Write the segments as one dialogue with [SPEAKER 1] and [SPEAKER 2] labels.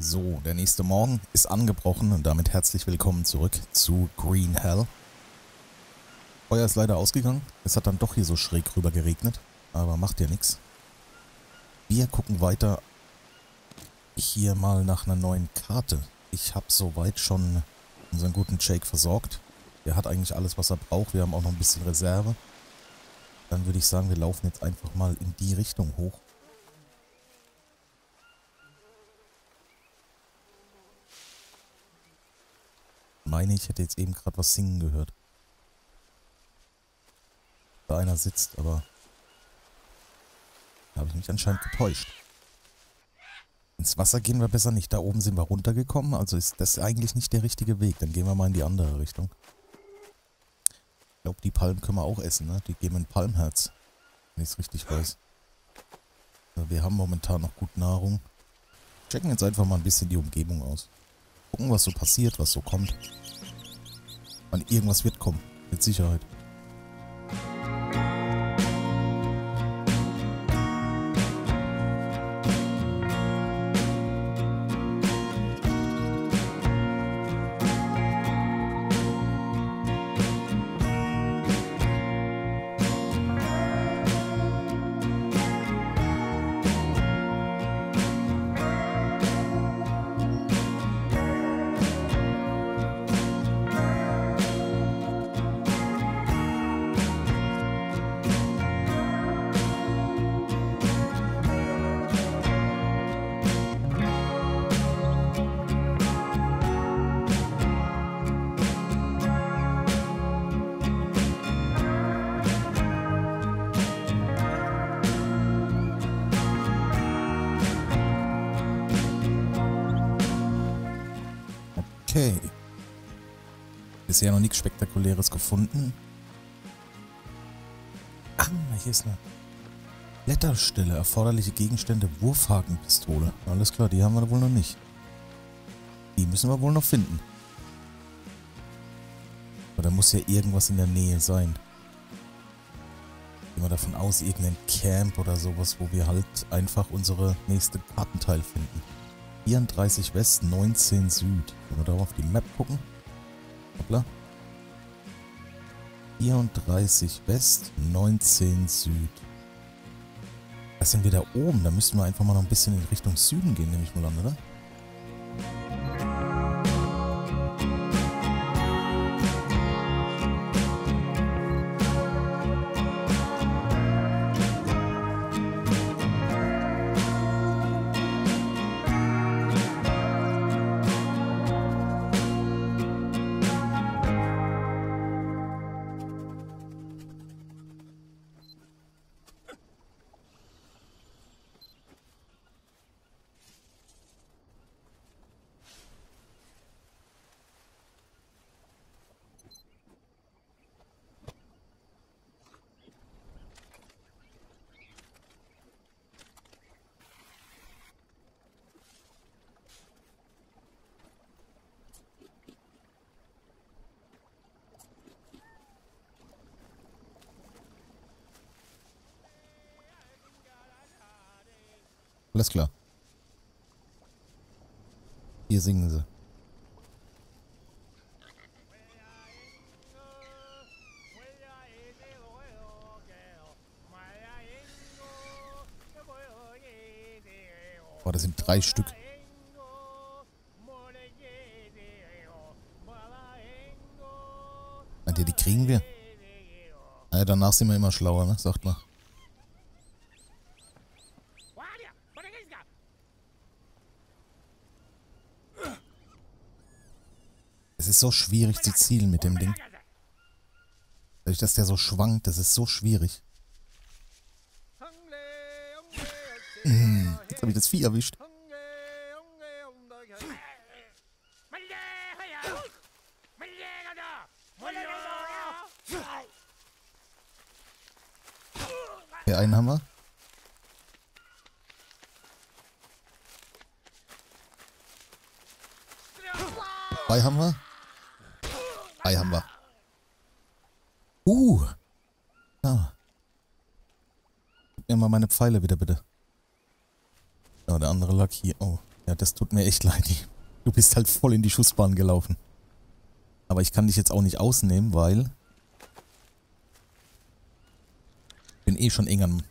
[SPEAKER 1] So, der nächste Morgen ist angebrochen und damit herzlich willkommen zurück zu Green Hell. Feuer ist leider ausgegangen. Es hat dann doch hier so schräg rüber geregnet, aber macht ja nichts. Wir gucken weiter hier mal nach einer neuen Karte. Ich habe soweit schon unseren guten Jake versorgt. Der hat eigentlich alles, was er braucht. Wir haben auch noch ein bisschen Reserve. Dann würde ich sagen, wir laufen jetzt einfach mal in die Richtung hoch. Meine, ich hätte jetzt eben gerade was singen gehört. Da einer sitzt, aber da habe ich mich anscheinend getäuscht. Ins Wasser gehen wir besser nicht. Da oben sind wir runtergekommen, also ist das eigentlich nicht der richtige Weg. Dann gehen wir mal in die andere Richtung. Ich glaube, die Palmen können wir auch essen, ne? Die geben ein Palmherz, wenn ich es richtig weiß. Wir haben momentan noch gut Nahrung. Checken jetzt einfach mal ein bisschen die Umgebung aus. Gucken, was so passiert, was so kommt. Und irgendwas wird kommen. Mit Sicherheit. Bisher noch nichts Spektakuläres gefunden. Ah, hier ist eine Blätterstelle. Erforderliche Gegenstände. Wurfhakenpistole. Alles klar, die haben wir wohl noch nicht. Die müssen wir wohl noch finden. Aber da muss ja irgendwas in der Nähe sein. Gehen wir davon aus, irgendein Camp oder sowas, wo wir halt einfach unsere nächste Kartenteil finden. 34 West, 19 Süd. Wenn wir da auf die Map gucken. Hoppla. 34 West, 19 Süd. Da sind wir da oben. Da müssten wir einfach mal noch ein bisschen in Richtung Süden gehen, nehme ich mal an, oder? Alles klar. Hier singen sie. Boah, das sind drei Stück. Meint ihr, die kriegen wir? Ja, danach sind wir immer schlauer, ne? Sagt mal. Es ist so schwierig zu zielen mit dem Ding. Dadurch, dass der so schwankt, das ist so schwierig. Jetzt habe ich das Vieh erwischt. Okay, einen haben wir. Zwei haben wir. Drei haben wir. Uh. Ja. Gib mir mal meine Pfeile wieder, bitte. Ja, der andere lag hier. Oh, Ja, das tut mir echt leid. Du bist halt voll in die Schussbahn gelaufen. Aber ich kann dich jetzt auch nicht ausnehmen, weil... Bin eh schon eng an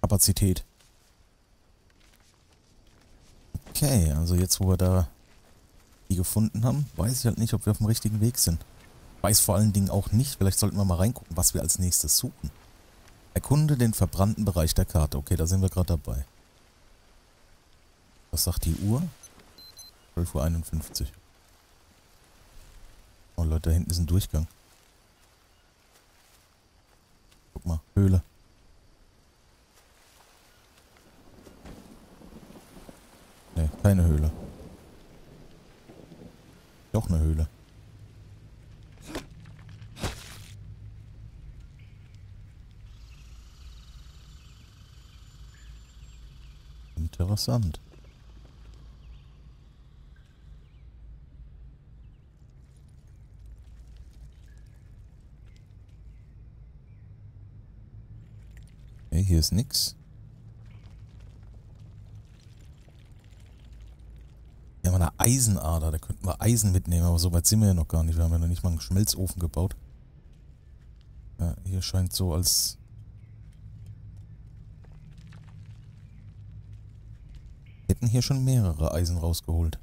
[SPEAKER 1] Kapazität. Okay, also jetzt, wo wir da die gefunden haben, weiß ich halt nicht, ob wir auf dem richtigen Weg sind. Weiß vor allen Dingen auch nicht, vielleicht sollten wir mal reingucken, was wir als nächstes suchen. Erkunde den verbrannten Bereich der Karte. Okay, da sind wir gerade dabei. Was sagt die Uhr? 12.51 Uhr. Oh Leute, da hinten ist ein Durchgang. Guck mal, Höhle. Ne, keine Höhle. Doch eine Höhle. Interessant. Hier ist nix. Wir haben eine Eisenader, da könnten wir Eisen mitnehmen, aber so weit sind wir ja noch gar nicht. Wir haben ja noch nicht mal einen Schmelzofen gebaut. Ja, hier scheint so als hätten hier schon mehrere Eisen rausgeholt.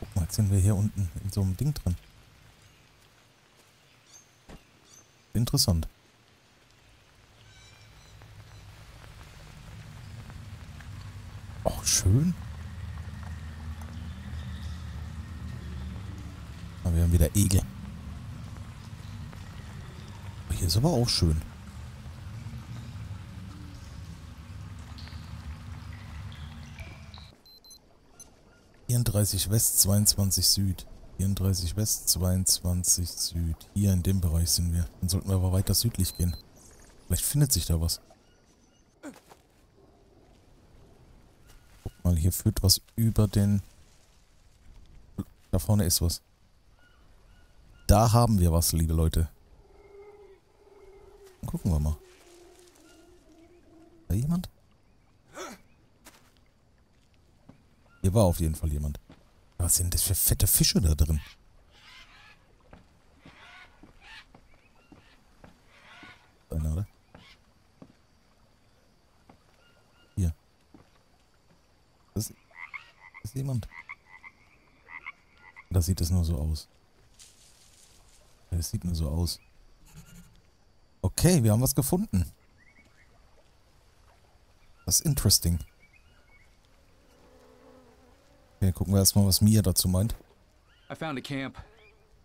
[SPEAKER 1] Guck mal, jetzt sind wir hier unten in so einem Ding drin. Interessant. Oh, schön. Aber wir haben wieder Egel. Hier ist aber auch schön. Vierunddreißig West, 22 Süd. 34 West, 22 Süd. Hier in dem Bereich sind wir. Dann sollten wir aber weiter südlich gehen. Vielleicht findet sich da was. Guck mal, hier führt was über den... Da vorne ist was. Da haben wir was, liebe Leute. Dann gucken wir mal. Da jemand? Hier war auf jeden Fall jemand. Was sind das für fette Fische da drin? Einer, oder? Hier. Das ist jemand. Da sieht es nur so aus. Es sieht nur so aus. Okay, wir haben was gefunden. Das ist interesting. Okay, gucken wir erstmal, was Mia dazu meint.
[SPEAKER 2] I found a camp.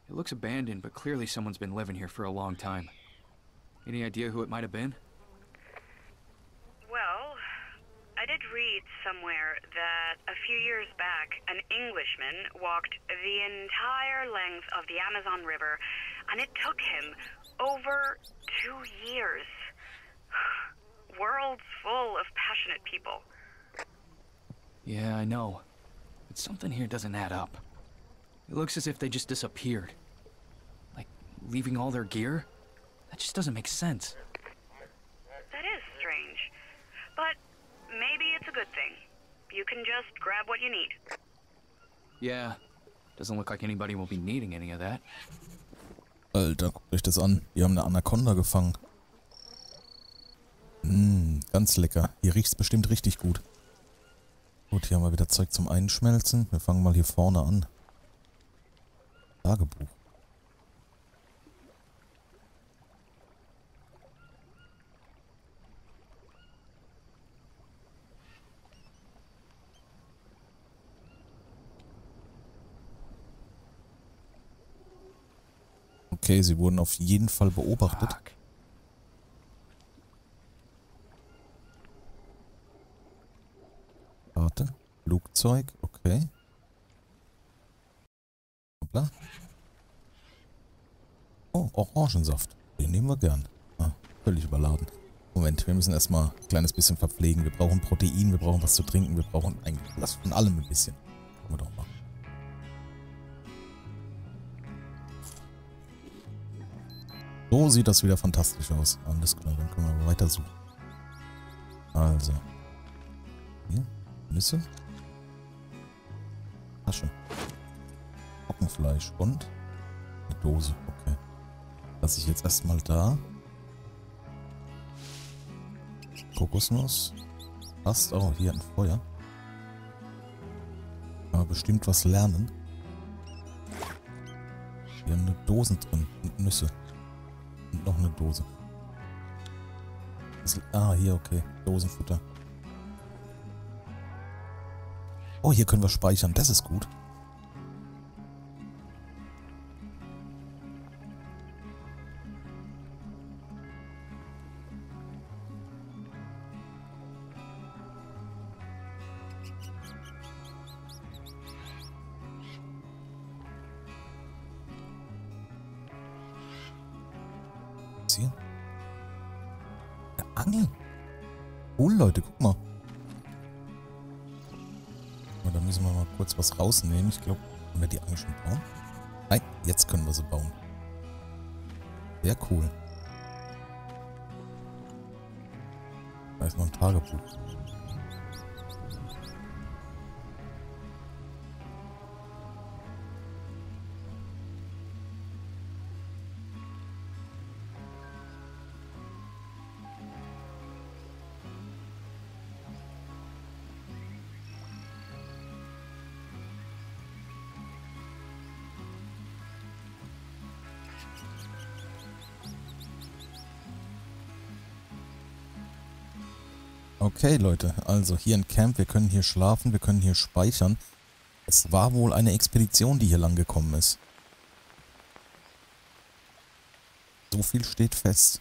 [SPEAKER 2] It looks abandoned, but clearly someone's been living here for a long time. Any idea who it might have been?
[SPEAKER 3] Well, I did read somewhere that a few years back, an Englishman walked the entire length of the Amazon River, and it took him over two years. Worlds full of passionate people.
[SPEAKER 2] Yeah, I know. But something here doesn't add up. It looks as if they just disappeared. Like, leaving all their gear? That just doesn't make sense.
[SPEAKER 3] That is strange. But maybe it's a good thing. You can just grab what you need.
[SPEAKER 2] Yeah, doesn't look like anybody will be needing any of that.
[SPEAKER 1] Alter, guckt euch das an. Die haben eine Anaconda gefangen. Mmm, ganz lecker. Hier riecht's bestimmt richtig gut. Gut, hier haben wir wieder Zeug zum Einschmelzen. Wir fangen mal hier vorne an. Tagebuch. Okay, sie wurden auf jeden Fall beobachtet.
[SPEAKER 2] Fuck.
[SPEAKER 1] Karte. Flugzeug, okay. Hoppla. Oh, Orangensaft. Den nehmen wir gern. Ah, völlig überladen. Moment, wir müssen erstmal ein kleines bisschen verpflegen. Wir brauchen Protein, wir brauchen was zu trinken, wir brauchen eigentlich was von allem ein bisschen. Können wir doch machen. So sieht das wieder fantastisch aus. Alles klar, dann können wir weiter suchen. Also. Nüsse. Tasche. Trockenfleisch und eine Dose. Okay. Lass ich jetzt erstmal da. Kokosnuss. Passt. Oh, hier ein Feuer. Kann man bestimmt was lernen. Hier haben eine Dosen drin. Und Nüsse. Und noch eine Dose. Ah, hier, okay. Dosenfutter. Oh, hier können wir speichern. Das ist gut. Rausnehmen. Ich glaube, können wir die Angel schon bauen? Nein, jetzt können wir sie bauen. Sehr cool. Da ist noch ein Tagebuch. Okay, Leute, also hier ein Camp, wir können hier schlafen, wir können hier speichern. Es war wohl eine Expedition, die hier lang gekommen ist. So viel steht fest.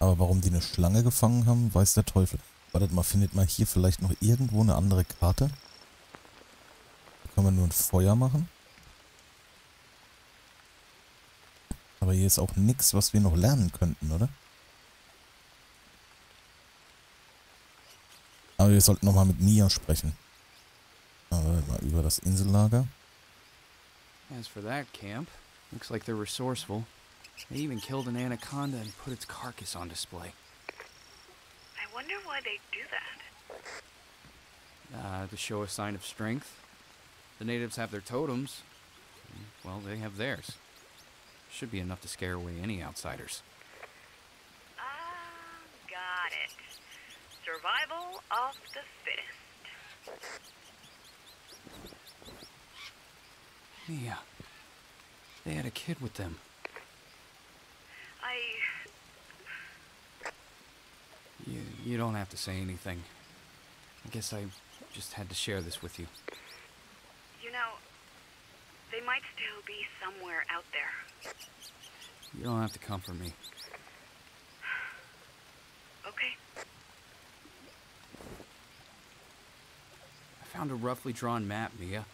[SPEAKER 1] Aber warum die eine Schlange gefangen haben, weiß der Teufel. Wartet mal, findet man hier vielleicht noch irgendwo eine andere Karte? Da kann man nur ein Feuer machen. Aber hier ist auch nichts, was wir noch lernen könnten, oder? Aber wir sollten nochmal mit Nia sprechen. Aber mal über das Insellager.
[SPEAKER 2] As for that camp, looks like they're resourceful. They even killed an anaconda and put its carcass on display.
[SPEAKER 3] I wonder why they do that.
[SPEAKER 2] Uh, to show a sign of strength. The natives have their totems. Well, they have theirs. Should be enough to scare away any outsiders.
[SPEAKER 3] Ah, got it. Survival of the fittest.
[SPEAKER 2] Yeah. They had a kid with them.
[SPEAKER 3] I.
[SPEAKER 2] You, you don't have to say anything. I guess I just had to share this with you.
[SPEAKER 3] You know, they might still be somewhere out there.
[SPEAKER 2] You don't have to comfort me. Found a roughly drawn map, Mia,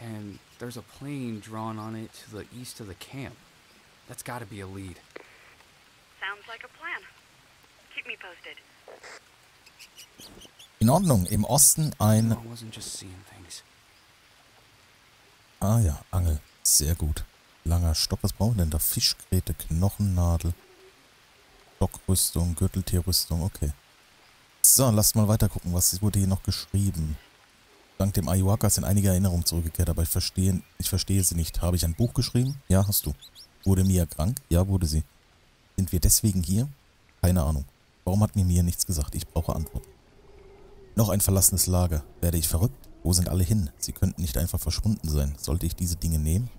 [SPEAKER 2] and there's a plane drawn on it to the east of the camp. That's gotta be a lead.
[SPEAKER 3] Sounds like a plan. Keep me posted.
[SPEAKER 1] In Ordnung, im Osten ein...
[SPEAKER 2] I wasn't just seeing things.
[SPEAKER 1] Ah ja, Angel. Sehr gut. Langer Stock, was brauchen wir denn da? Fischgräte, Knochennadel, Stockrüstung, Gürteltierrüstung, okay. So, lasst mal weiter gucken, was wurde hier noch geschrieben. Dank dem Ayahuasca sind einige Erinnerungen zurückgekehrt, aber ich verstehe, ich verstehe sie nicht. Habe ich ein Buch geschrieben? Ja, hast du. Wurde Mia krank? Ja, wurde sie. Sind wir deswegen hier? Keine Ahnung. Warum hat mir Mia nichts gesagt? Ich brauche Antworten. Noch ein verlassenes Lager. Werde ich verrückt? Wo sind alle hin? Sie könnten nicht einfach verschwunden sein. Sollte ich diese Dinge nehmen?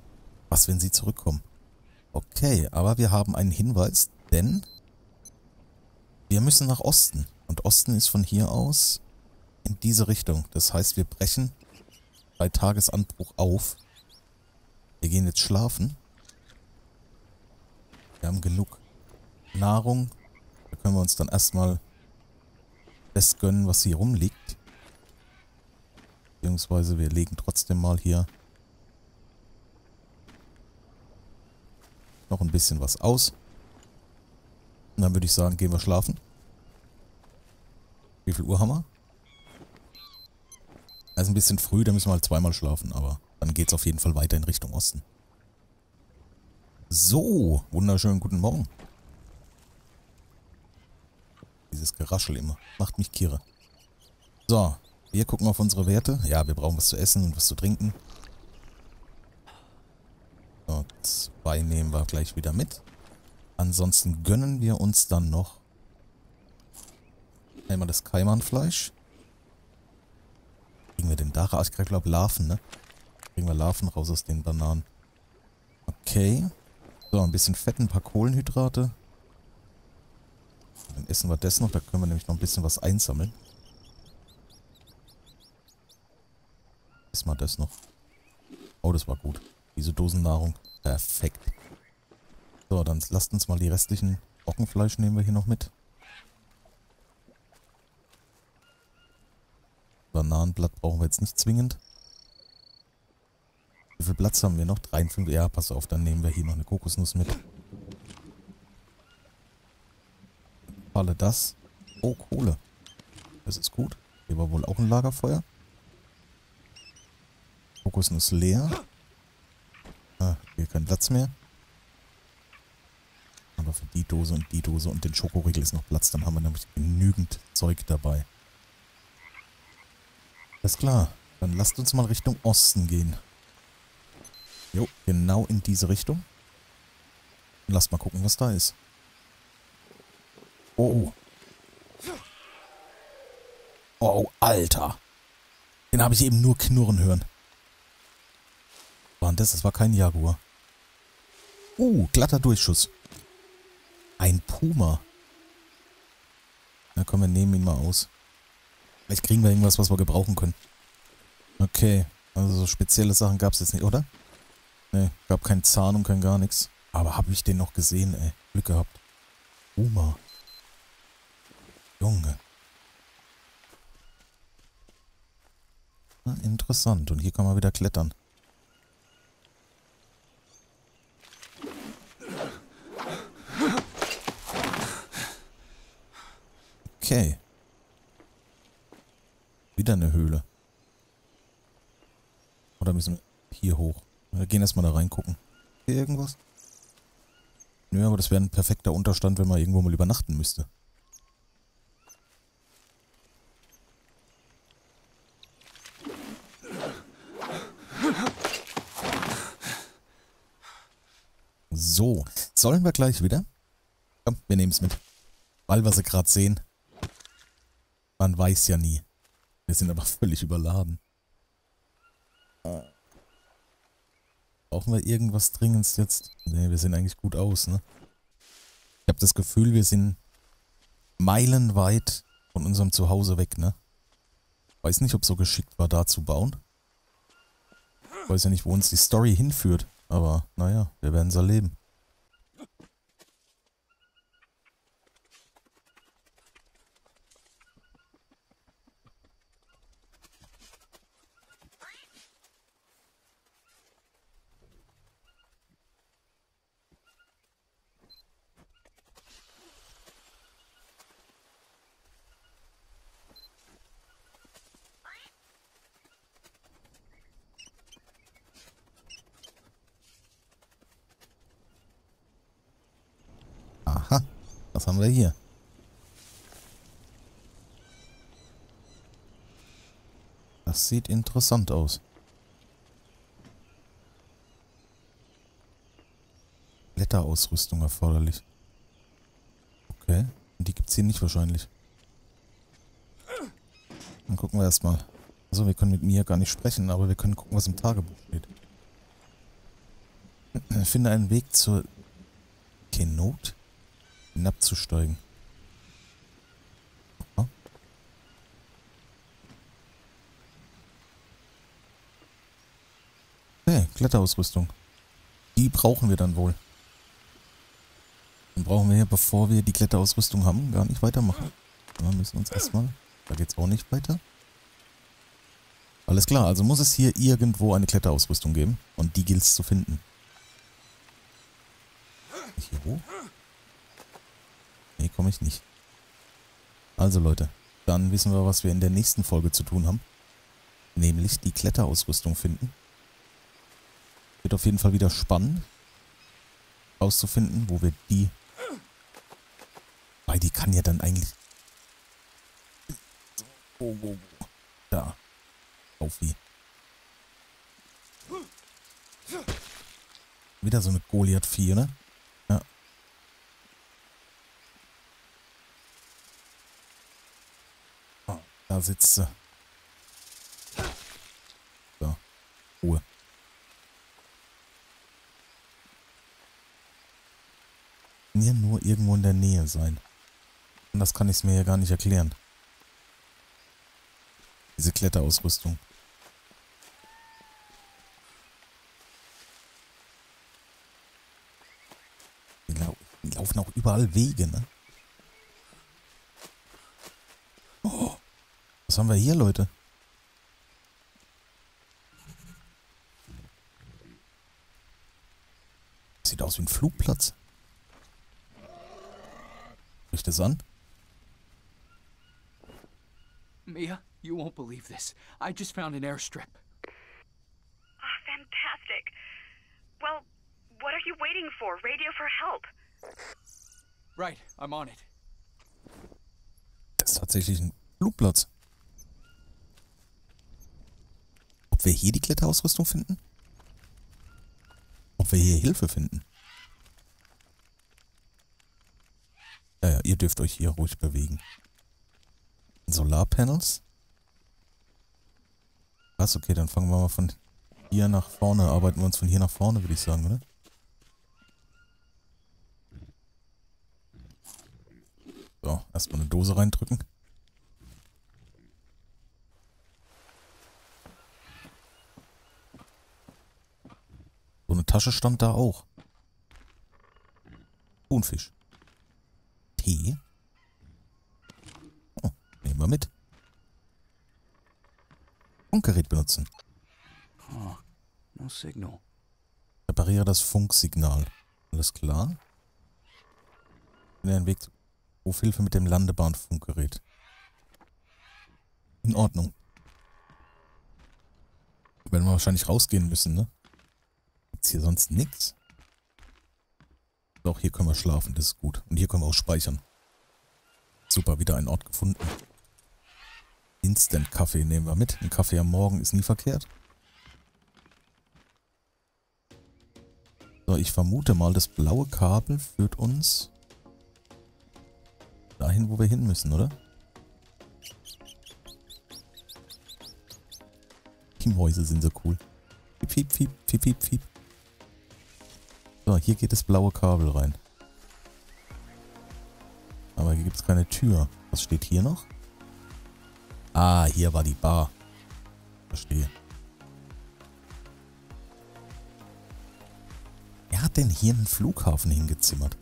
[SPEAKER 1] Was, wenn sie zurückkommen? Okay, aber wir haben einen Hinweis, denn wir müssen nach Osten. Und Osten ist von hier aus in diese Richtung. Das heißt, wir brechen bei Tagesanbruch auf. Wir gehen jetzt schlafen. Wir haben genug Nahrung. Da können wir uns dann erstmal das gönnen, was hier rumliegt. Beziehungsweise wir legen trotzdem mal hier noch ein bisschen was aus. Und dann würde ich sagen, gehen wir schlafen. Wie viel Uhr haben wir? Es ist ein bisschen früh, da müssen wir halt zweimal schlafen, aber dann geht es auf jeden Fall weiter in Richtung Osten. So, wunderschönen guten Morgen. Dieses Geraschel immer. Macht mich kirre. So, wir gucken auf unsere Werte. Ja, wir brauchen was zu essen und was zu trinken. So, zwei nehmen wir gleich wieder mit. Ansonsten gönnen wir uns dann noch einmal das Kaimanfleisch. Kriegen wir den da raus? Ich glaube Larven, ne? Kriegen wir Larven raus aus den Bananen. Okay. So, ein bisschen Fett, ein paar Kohlenhydrate. Dann essen wir das noch. Da können wir nämlich noch ein bisschen was einsammeln. Essen wir das noch. Oh, das war gut. Diese Dosennahrung. Perfekt. So, dann lasst uns mal die restlichen Trockenfleisch nehmen wir hier noch mit. Bananenblatt brauchen wir jetzt nicht zwingend. Wie viel Platz haben wir noch? 53. Ja, pass auf, dann nehmen wir hier noch eine Kokosnuss mit. Falle das. Oh, Kohle. Das ist gut. Hier war wohl auch ein Lagerfeuer. Kokosnuss leer. Ah, hier kein Platz mehr. Aber für die Dose und die Dose und den Schokoriegel ist noch Platz. Dann haben wir nämlich genügend Zeug dabei. Alles klar. Dann lasst uns mal Richtung Osten gehen. Jo, genau in diese Richtung. Und lasst mal gucken, was da ist. Oh. Oh, Alter. Den habe ich eben nur knurren hören. War das? Das war kein Jaguar. Uh, glatter Durchschuss. Ein Puma. Na komm, wir nehmen ihn mal aus. Vielleicht kriegen wir irgendwas, was wir gebrauchen können. Okay, also so spezielle Sachen gab es jetzt nicht, oder? Ne, gab keinen Zahn und kein gar nichts. Aber habe ich den noch gesehen, ey. Glück gehabt. Puma. Junge. Na, interessant. Und hier kann man wieder klettern. Okay. Wieder eine Höhle. Oder müssen wir hier hoch? Wir gehen erstmal da reingucken. Hier irgendwas? Nö, aber das wäre ein perfekter Unterstand, wenn man irgendwo mal übernachten müsste. So, sollen wir gleich wieder? Komm, wir nehmen es mit. Weil wir sie gerade sehen. Man weiß ja nie. Wir sind aber völlig überladen. Brauchen wir irgendwas dringend jetzt? Ne, wir sehen eigentlich gut aus, ne? Ich habe das Gefühl, wir sind meilenweit von unserem Zuhause weg, ne? Weiß nicht, ob so geschickt war, da zu bauen. Weiß ja nicht, wo uns die Story hinführt. Aber naja, wir werden es erleben. Haben wir hier? Das sieht interessant aus. Blätterausrüstung erforderlich. Okay. Und die gibt es hier nicht wahrscheinlich. Dann gucken wir erstmal. Also wir können mit mir gar nicht sprechen, aber wir können gucken, was im Tagebuch steht. Finde einen Weg zur Kenot hinabzusteigen. Ja. Okay, Kletterausrüstung. Die brauchen wir dann wohl. Dann brauchen wir bevor wir die Kletterausrüstung haben, gar nicht weitermachen. Wir müssen uns erstmal... Da geht's auch nicht weiter. Alles klar, also muss es hier irgendwo eine Kletterausrüstung geben. Und die gilt es zu finden. Hier hoch? Komme ich nicht. Also Leute, dann wissen wir, was wir in der nächsten Folge zu tun haben. Nämlich die Kletterausrüstung finden. Wird auf jeden Fall wieder spannend, auszufinden, wo wir die... Weil die kann ja dann eigentlich... Oh, oh, oh. Da. Auf wie. Wieder so eine Goliath-Vieh, ne? Ja. Oh, da sitzt sie. So. Ruhe. Kann ja nur irgendwo in der Nähe sein. Und das kann ich es mir ja gar nicht erklären. Diese Kletterausrüstung. Die laufen auch überall Wege, ne? Oh, was haben wir hier, Leute? Sieht aus wie ein Flugplatz. Riecht es an?
[SPEAKER 2] Mia, you won't believe this. I just found an airstrip.
[SPEAKER 3] Oh, fantastic. Well, what are you waiting for? Radio for help.
[SPEAKER 2] Right, I'm on it.
[SPEAKER 1] Das ist tatsächlich ein Flugplatz. Ob wir hier die Kletterausrüstung finden? Ob wir hier Hilfe finden? Ja, ja, ihr dürft euch hier ruhig bewegen. Solarpanels? Krass, okay, dann fangen wir mal von hier nach vorne. Arbeiten wir uns von hier nach vorne, würde ich sagen, oder? So, erstmal eine Dose reindrücken. So eine Tasche stand da auch. Thunfisch. Tee. Oh, nehmen wir mit. Funkgerät benutzen.
[SPEAKER 2] No signal.
[SPEAKER 1] Repariere das Funksignal. Alles klar? Finde einen Weg. Ruf Hilfe mit dem Landebahnfunkgerät. In Ordnung. Werden wir wahrscheinlich rausgehen müssen, ne? Gibt's hier sonst nichts? Doch, hier können wir schlafen, das ist gut. Und hier können wir auch speichern. Super, wieder ein Ort gefunden. Instant-Kaffee nehmen wir mit. Ein Kaffee am Morgen ist nie verkehrt. So, ich vermute mal, das blaue Kabel führt uns dahin, wo wir hin müssen, oder? Die Mäuse sind so cool. Fiep, fiep, fiep, fiep, fiep. So, hier geht das blaue Kabel rein. Aber hier gibt es keine Tür. Was steht hier noch? Ah, hier war die Bar. Verstehe. Wer hat denn hier einen Flughafen hingezimmert?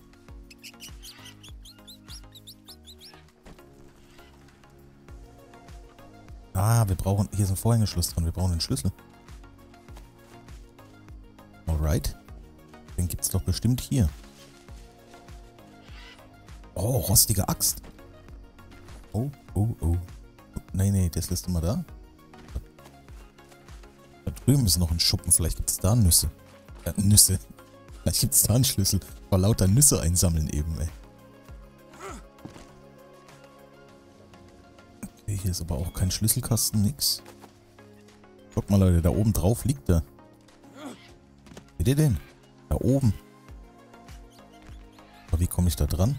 [SPEAKER 1] Ah, wir brauchen... Hier ist ein Vorhängeschloss dran. Wir brauchen den Schlüssel. Alright. Doch bestimmt hier. Oh, rostige Axt. Oh, oh, oh. Nee, nee, das lässt mal da. Da drüben ist noch ein Schuppen. Vielleicht gibt's da Nüsse. Äh, Nüsse. Vielleicht gibt's da einen Schlüssel. Vor lauter Nüsse einsammeln eben, ey. Okay, hier ist aber auch kein Schlüsselkasten, nix. Guck mal, Leute, da oben drauf liegt er. Seht ihr den? Da oben. Aber wie komme ich da dran?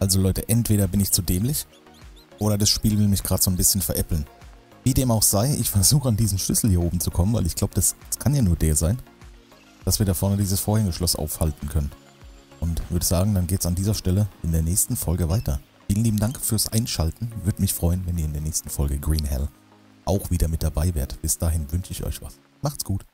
[SPEAKER 1] Also Leute, entweder bin ich zu dämlich oder das Spiel will mich gerade so ein bisschen veräppeln. Wie dem auch sei, ich versuche an diesen Schlüssel hier oben zu kommen, weil ich glaube, das, das kann ja nur der sein, dass wir da vorne dieses Vorhängeschloss aufhalten können. Und würde sagen, dann geht's an dieser Stelle in der nächsten Folge weiter. Vielen lieben Dank fürs Einschalten. Würde mich freuen, wenn ihr in der nächsten Folge Green Hell auch wieder mit dabei wärt. Bis dahin wünsche ich euch was. Macht's gut.